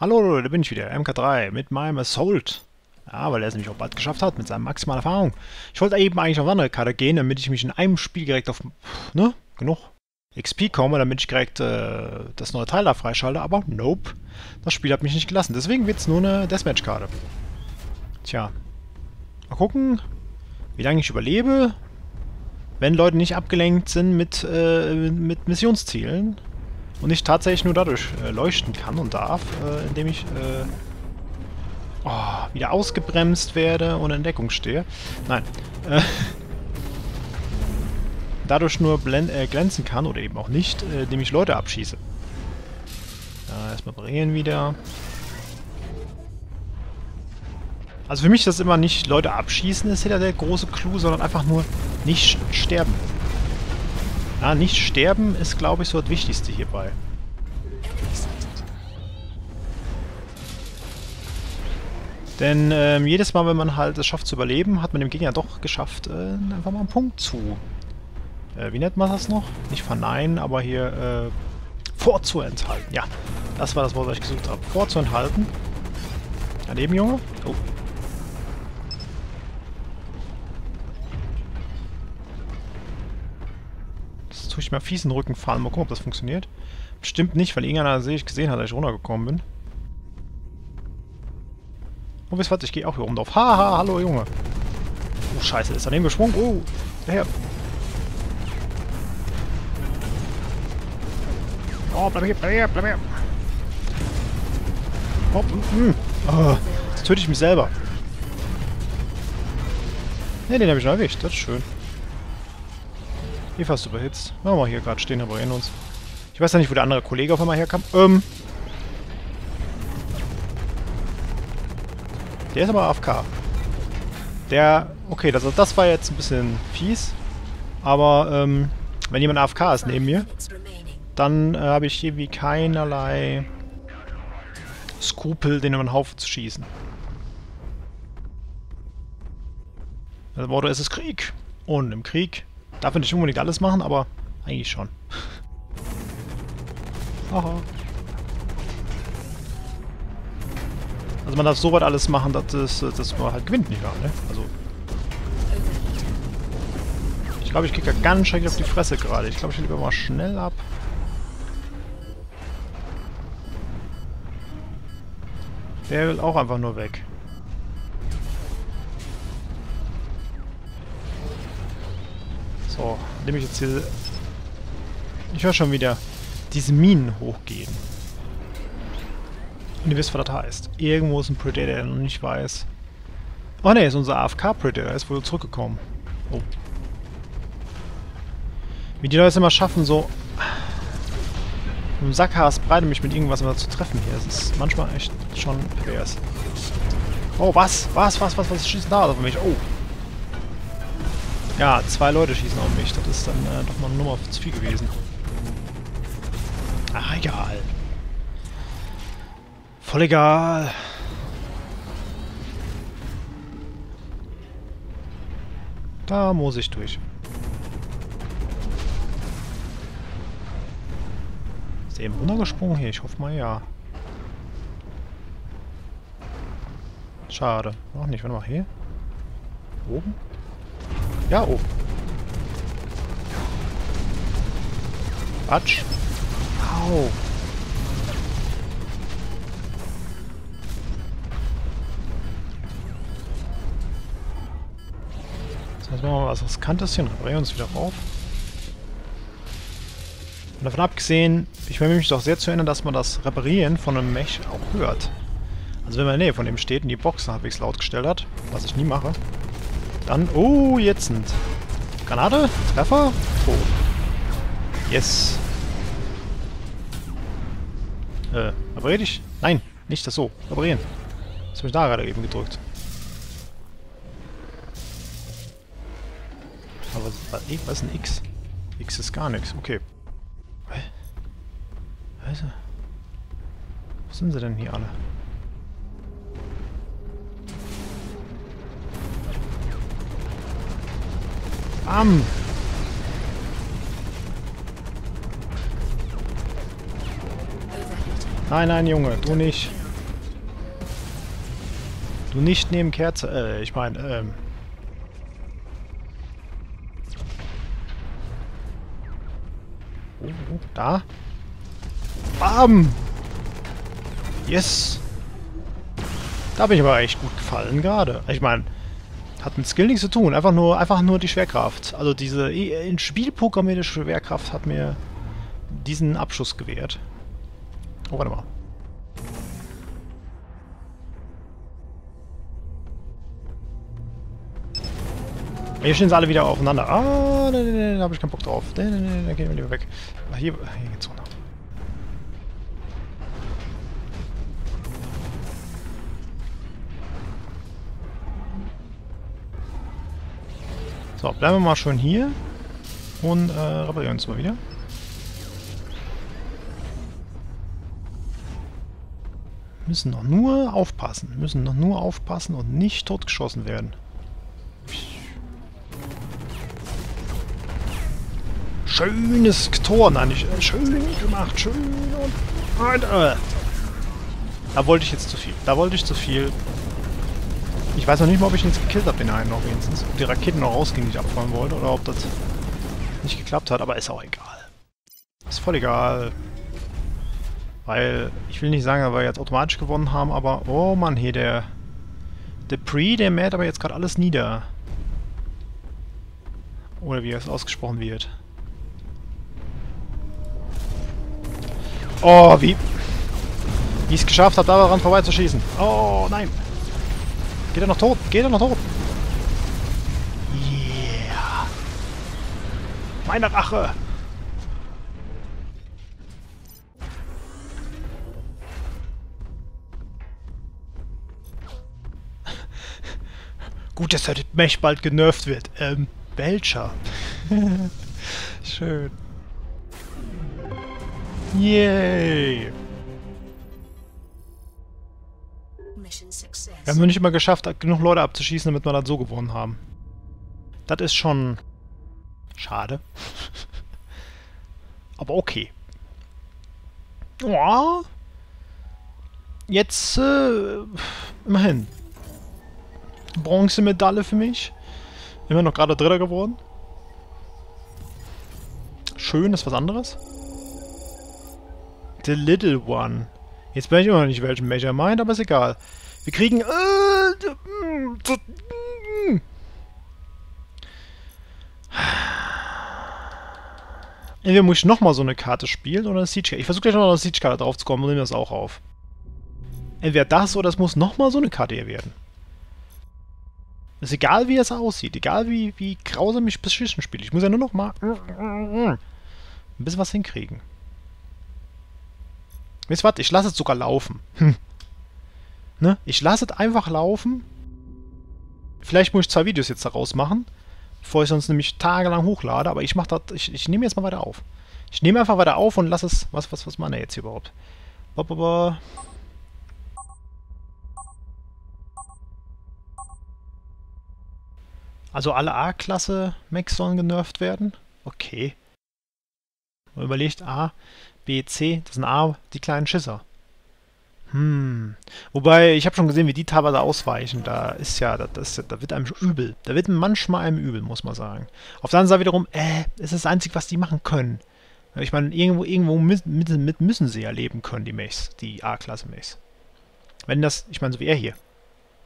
Hallo, da bin ich wieder, MK3, mit meinem Assault. Ja, weil er es nämlich auch bald geschafft hat, mit seiner maximalen Erfahrung. Ich wollte eben eigentlich auf eine andere Karte gehen, damit ich mich in einem Spiel direkt auf, ne, genug XP komme, damit ich direkt äh, das neue Teil da freischalte, aber nope. Das Spiel hat mich nicht gelassen. Deswegen wird es nur eine Deathmatch-Karte. Tja. Mal gucken, wie lange ich überlebe, wenn Leute nicht abgelenkt sind mit, äh, mit Missionszielen und ich tatsächlich nur dadurch äh, leuchten kann und darf, äh, indem ich äh, oh, wieder ausgebremst werde und in Deckung stehe. Nein. Äh, dadurch nur äh, glänzen kann oder eben auch nicht, indem ich Leute abschieße. Ja, erstmal bringen wieder. Also für mich ist das immer nicht Leute abschießen, ist ja der große Clou, sondern einfach nur nicht sterben. Ja, nicht sterben ist, glaube ich, so das Wichtigste hierbei. Denn ähm, jedes Mal, wenn man halt es schafft zu überleben, hat man dem Gegner doch geschafft, äh, einfach mal einen Punkt zu... Äh, wie nennt man das noch? Nicht verneinen, aber hier äh, vorzuenthalten. Ja, das war das Wort, was ich gesucht habe. Vorzuenthalten. Daneben, Junge. Oh. Tue ich mir fies in den Rücken fallen. Mal gucken, ob das funktioniert. Bestimmt nicht, weil irgendeiner sehe ich gesehen hat, dass ich runtergekommen bin. Oh, wisst was? Ich gehe auch hier oben drauf. Haha, ha, hallo Junge. Oh, scheiße, ist daneben gesprungen. Oh, daher. Oh, bleib hier, bleib hier, bleib hier. Oh, mm, mm. oh, jetzt töte ich mich selber. Ne, den habe ich noch erwischt. Das ist schön. Hier fast überhitzt. Machen wir hier gerade stehen, aber in uns. Ich weiß ja nicht, wo der andere Kollege auf einmal herkam. Ähm. Der ist aber AFK. Der, okay, das, das war jetzt ein bisschen fies. Aber, ähm, wenn jemand AFK ist neben mir, dann äh, habe ich irgendwie keinerlei Skrupel, den über den Haufen zu schießen. Das Motto ist es Krieg. Und im Krieg Darf man nicht unbedingt alles machen, aber eigentlich schon. Aha. Also man darf so weit alles machen, dass, es, dass man halt gewinnt, nicht wahr, ne? Also... Ich glaube, ich kriege ja ganz schrecklich auf die Fresse gerade. Ich glaube, ich lieber mal schnell ab. Der will auch einfach nur weg. So, indem ich jetzt hier... Ich höre schon wieder diese Minen hochgehen. Und ihr wisst, was das heißt. Irgendwo ist ein Predator, der noch nicht weiß. Oh ne, ist unser AFK-Predator. Er ist wohl zurückgekommen. Oh. Wie die Leute es immer schaffen, so... Im Sackhaarspreitet mich mit irgendwas immer zu treffen hier. Das ist manchmal echt schon pervers. Oh, was? Was? Was? Was? Was schießt da auf mich? Oh. Ja, zwei Leute schießen auf mich. Das ist dann äh, doch mal eine Nummer zu viel gewesen. Ach, egal. Voll egal. Da muss ich durch. Ist er eben runtergesprungen hier? Ich hoffe mal ja. Schade. Noch nicht. Warte mal, hier? Oben? Ja, oh. Quatsch. Au. So, jetzt machen wir mal was Riskantes hier und reparieren uns wieder rauf. Und davon abgesehen, ich will mich doch sehr zu erinnern, dass man das Reparieren von einem Mech auch hört. Also wenn man in der Nähe von dem steht und die Box halbwegs laut gestellt hat, was ich nie mache, dann, oh, jetzt sind. Granate, Treffer, tot. Yes. Äh, reparier ich? Nein, nicht das so. Reparieren. Das habe ich da gerade eben gedrückt. Aber was, was ist ein X? X ist gar nichts. Okay. Also. Wo sind sie denn hier alle? Bam! Nein, nein, Junge, du nicht. Du nicht neben Kerze. Äh, ich meine, ähm. Oh, oh, da. Bam! Yes! Da bin ich aber echt gut gefallen gerade. Ich meine, hat mit Skill nichts zu tun. Einfach nur, einfach nur die Schwerkraft. Also diese in Spiel programmierte Schwerkraft hat mir diesen Abschuss gewährt. Oh, warte mal. Hier stehen sie alle wieder aufeinander. Ah, ne, ne, ne, da habe ich keinen Bock drauf. Ne, ne, ne, da gehen wir lieber weg. Hier, hier geht's runter. So, bleiben wir mal schön hier und äh, reparieren uns mal wieder. Müssen noch nur aufpassen. Müssen noch nur aufpassen und nicht totgeschossen werden. Schönes Tor, nein, nicht äh, schön gemacht, schön und... Äh. Da wollte ich jetzt zu viel. Da wollte ich zu viel. Ich weiß noch nicht mal, ob ich ihn gekillt habe, den einen noch wenigstens. Ob die Raketen noch rausgingen, die ich abfallen wollte, oder ob das nicht geklappt hat, aber ist auch egal. Ist voll egal. Weil, ich will nicht sagen, dass wir jetzt automatisch gewonnen haben, aber... Oh Mann, hier der... Der Pre, der mäht aber jetzt gerade alles nieder. Oder wie es ausgesprochen wird. Oh, wie... Wie ich es geschafft habe, daran vorbeizuschießen. Oh, nein. Geht er noch tot? Geht er noch tot? Yeah. Meine Rache. Gut, dass der Mech bald genervt wird. Ähm, welcher? Schön. Yay! Wir haben nur nicht immer geschafft, genug Leute abzuschießen, damit wir das so gewonnen haben. Das ist schon... schade. Aber okay. Ja. Jetzt, äh, immerhin. Bronzemedaille für mich. Immer noch gerade Dritter geworden. Schön, ist was anderes. The Little One. Jetzt weiß ich immer noch nicht, welchen Major meint, aber ist egal. Wir kriegen... Äh, Entweder muss ich nochmal so eine Karte spielen oder eine Siege-Karte. Ich versuche gleich nochmal eine Siege-Karte drauf zu kommen und nehme das auch auf. Entweder das oder es muss nochmal so eine Karte hier werden. Ist egal, wie es aussieht. Egal, wie, wie grausam ich beschissen spiele. Ich muss ja nur noch mal ein bisschen was hinkriegen. Wisst ihr was? Ich lasse es sogar laufen. Ne? Ich lasse es einfach laufen. Vielleicht muss ich zwei Videos jetzt daraus machen, bevor ich sonst nämlich tagelang hochlade, aber ich mache das, ich, ich nehme jetzt mal weiter auf. Ich nehme einfach weiter auf und lasse es. Was, was, was machen wir jetzt hier überhaupt? Ba, ba, ba. Also alle A-Klasse Max sollen genervt werden? Okay. Man überlegt, A, B, C, das sind A, die kleinen Schisser. Hm. Wobei, ich habe schon gesehen, wie die teilweise ausweichen. Da ist ja, das, da wird einem übel. Da wird manchmal einem übel, muss man sagen. Auf der anderen Seite wiederum, äh, ist das Einzige, was die machen können. Ich meine, irgendwo, irgendwo mit, mit müssen sie ja leben können, die Mechs, die A-Klasse-Mechs. Wenn das, ich meine, so wie er hier.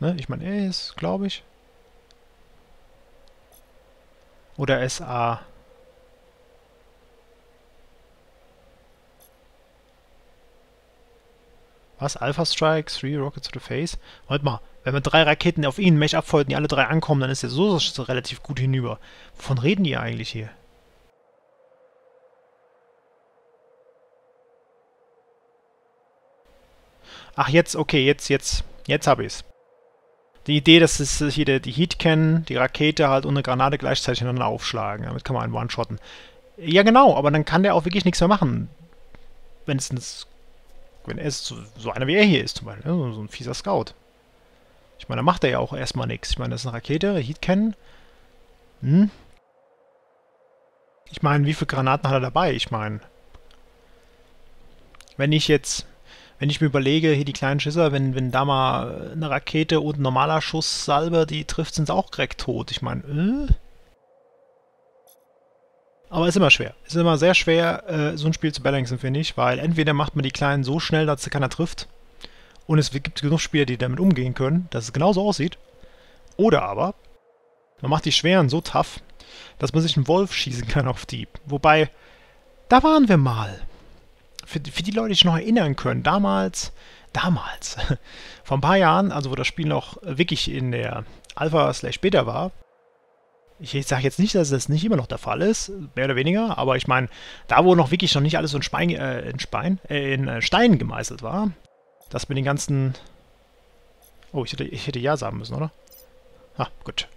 Ne? Ich meine, er ist, glaube ich. Oder SA. Was? Alpha Strike, 3 Rockets to the Face? Warte mal, wenn wir drei Raketen auf ihn Mech abfeuern, die alle drei ankommen, dann ist er so, relativ gut hinüber. Wovon reden die eigentlich hier? Ach, jetzt, okay, jetzt, jetzt, jetzt habe ich's. Die Idee, dass es hier die, die Heatcan, die Rakete halt und eine Granate gleichzeitig ineinander aufschlagen. Damit kann man einen One-Shotten. Ja, genau, aber dann kann der auch wirklich nichts mehr machen. Wenn es wenn er so, so einer wie er hier ist, zum Beispiel, ne? so ein fieser Scout. Ich meine, da macht er ja auch erstmal nichts. Ich meine, das ist eine Rakete, Heatcan. Hm? Ich meine, wie viele Granaten hat er dabei? Ich meine, wenn ich jetzt, wenn wenn ich mir überlege, hier die kleinen Schisser, wenn, wenn da mal eine Rakete und ein normaler Schuss Salbe, die trifft, sind sie auch direkt tot. Ich meine, äh? Aber ist immer schwer. Ist immer sehr schwer, äh, so ein Spiel zu balancen, finde ich, weil entweder macht man die Kleinen so schnell, dass sie keiner trifft, und es gibt genug Spieler, die damit umgehen können, dass es genauso aussieht, oder aber man macht die Schweren so tough, dass man sich einen Wolf schießen kann auf die. Wobei, da waren wir mal. Für, für die Leute, die sich noch erinnern können, damals, damals, vor ein paar Jahren, also wo das Spiel noch wirklich in der Alpha slash Beta war, ich sage jetzt nicht, dass das nicht immer noch der Fall ist, mehr oder weniger, aber ich meine, da wo noch wirklich noch nicht alles in, Spein, äh, in, Spein, äh, in äh, Stein gemeißelt war, das mit den ganzen... Oh, ich hätte, ich hätte Ja sagen müssen, oder? Ah, gut.